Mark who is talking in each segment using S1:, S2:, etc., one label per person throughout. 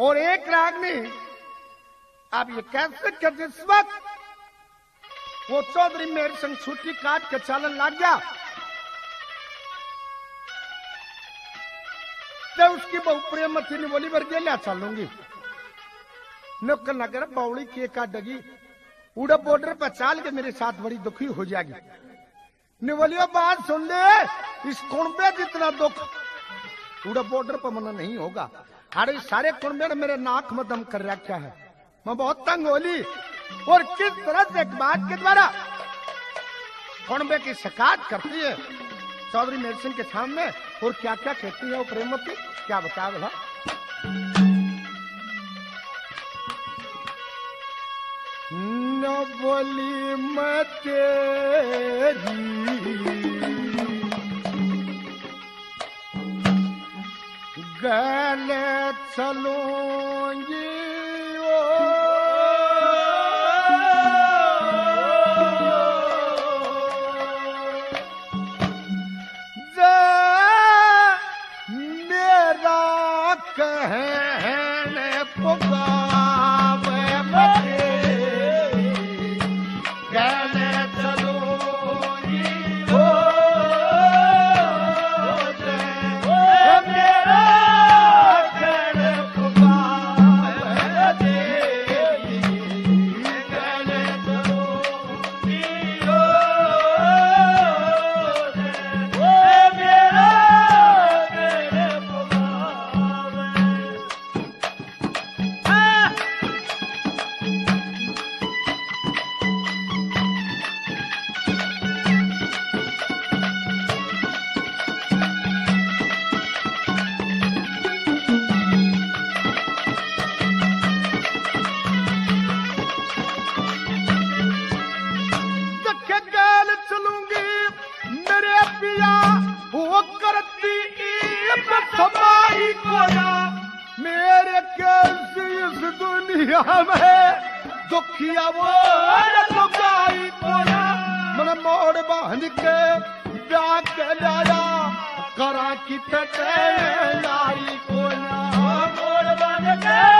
S1: और एक रागनी आप ये कैसे कर जिस वक्त। वो चौधरी मेरे संग छुट्टी काट के चालन लग गया तो उसकी बहु प्रेमती ने बोली बर गेल्या चलूँगी। नौकर नगर बौड़ी के का डगी उड़ा बॉर्डर पर चाल के मेरे साथ बड़ी दुखी हो जाएगी। ने बोलियो बात सुन ले, इस कुंबे जितना दुख? उड़ा बॉर्डर पर मना नहीं होगा। अरे सारे ने मेरे नाक में दम कर रखा है। मैं बहुत तंग होली और किस तरह से एक बात के द्वारा कुंबे की शिकायत करती है? चौधरी मेर के सामने। और क्या क्या कहती है वो प्रेमवती? क्या बता भला न बोली मैं तेरी। गले चलूँगी मेरा कहने पिया वो करती समाई कोया मेरे कैसी इस दुनिया में दुखिया वो लुगाई कोया मन मोड़ बाँध के ब्याह के लाया, करा की तटे लाई कोया मोड़ बाँध के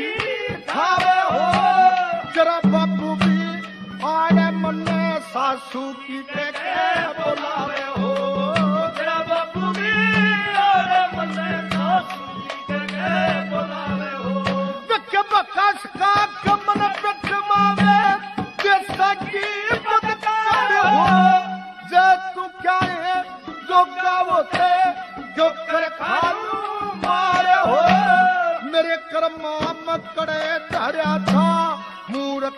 S1: भाई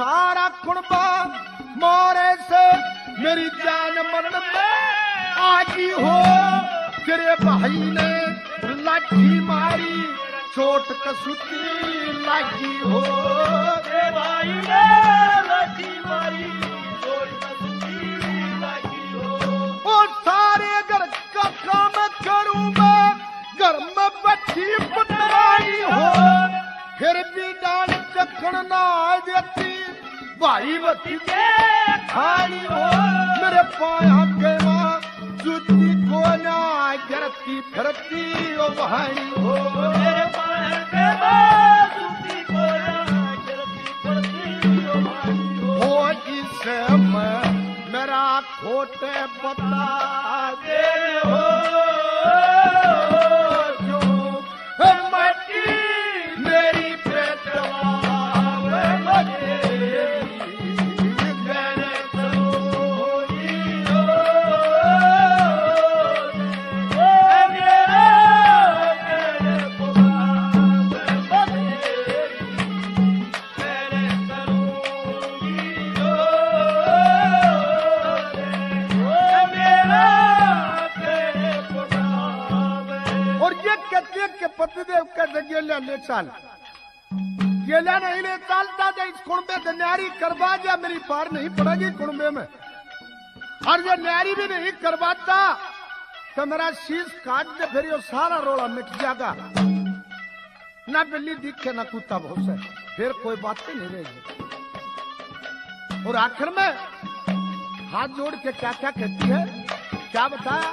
S1: सारा कुणबा मारे से मेरी जान मरण में आगी हो तेरे भाई ने लाठी मारी, चोट कसूती लागी हो। तेरे भाई ने लाठी मारी सारे घर का काम करूँ मैं, घर में फिर भी डाल चखण ना भाई बती के खाई हो मेरे पाया के माँ जुती को ना गिरती फिरती ओ भाई हो मेरे पाया के माँ जुती को ना गिरती फिरती ओ भाई हो इस मैं मेरा खोटे बता दे ले चाल कुंबे न्यारी करवा जा मेरी पार नहीं पड़ेगी कुंबे में। और न्यारी भी नहीं करवाता तो मेरा शीश काट दे, फिर ये सारा रोड़ा मिट जाएगा। ना बिल्ली दिखे, ना कुत्ता भूस है फिर कोई बात ही नहीं रहेगी और आखिर में हाथ जोड़ के क्या क्या कहती है? क्या बताया?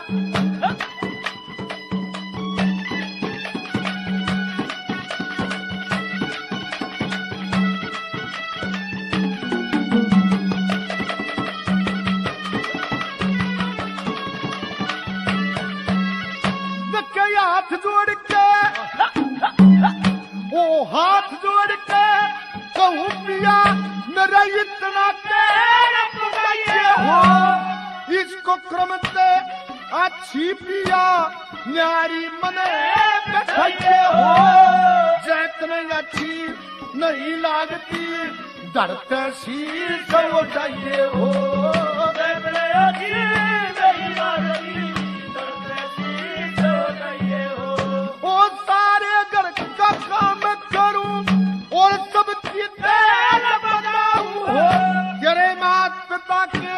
S1: क्रम से अच्छी पिया न्यारी मने बैठाइए हो। जैतने अच्छी नहीं लागती डरते शीश उठाइए हो। जैतने अच्छी नहीं लागती सब पिता के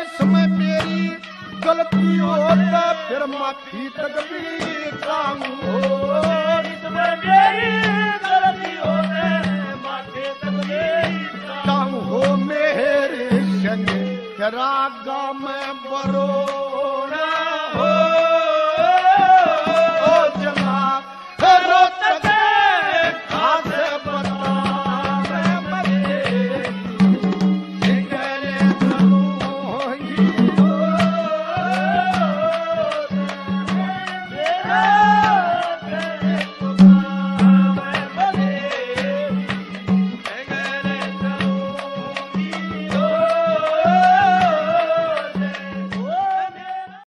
S1: इसमें मेरी गलती हो तो फिर माफ़ी तक भी चाहूँ हो। इसमें मेरी गलती हो तो माफ़ी तक भी चाहूँ हो। मेरे संग तेरा बरो। बरोड़ा